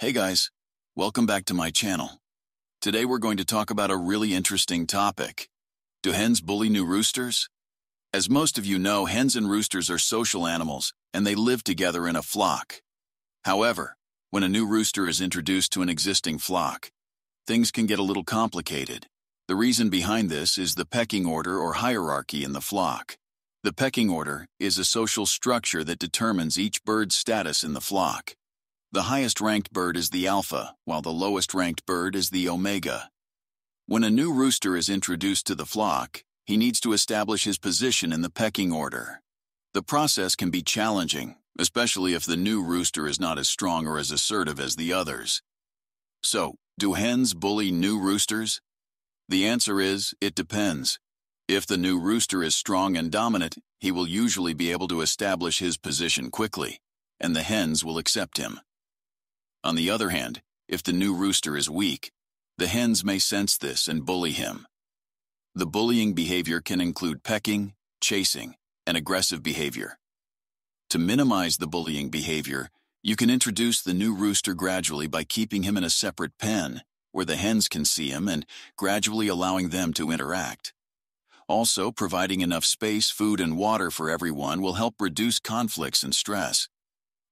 Hey guys, welcome back to my channel. Today we're going to talk about a really interesting topic. Do hens bully new roosters? As most of you know, hens and roosters are social animals, and they live together in a flock. However, when a new rooster is introduced to an existing flock, things can get a little complicated. The reason behind this is the pecking order or hierarchy in the flock. The pecking order is a social structure that determines each bird's status in the flock. The highest ranked bird is the alpha, while the lowest ranked bird is the omega. When a new rooster is introduced to the flock, he needs to establish his position in the pecking order. The process can be challenging, especially if the new rooster is not as strong or as assertive as the others. So, do hens bully new roosters? The answer is, it depends. If the new rooster is strong and dominant, he will usually be able to establish his position quickly, and the hens will accept him. On the other hand, if the new rooster is weak, the hens may sense this and bully him. The bullying behavior can include pecking, chasing, and aggressive behavior. To minimize the bullying behavior, you can introduce the new rooster gradually by keeping him in a separate pen, where the hens can see him and gradually allowing them to interact. Also, providing enough space, food, and water for everyone will help reduce conflicts and stress.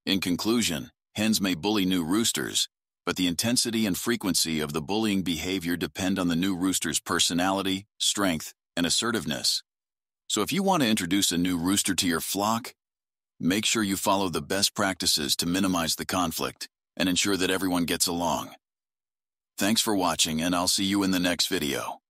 In conclusion, Hens may bully new roosters, but the intensity and frequency of the bullying behavior depend on the new rooster's personality, strength, and assertiveness. So if you want to introduce a new rooster to your flock, make sure you follow the best practices to minimize the conflict and ensure that everyone gets along. Thanks for watching and I'll see you in the next video.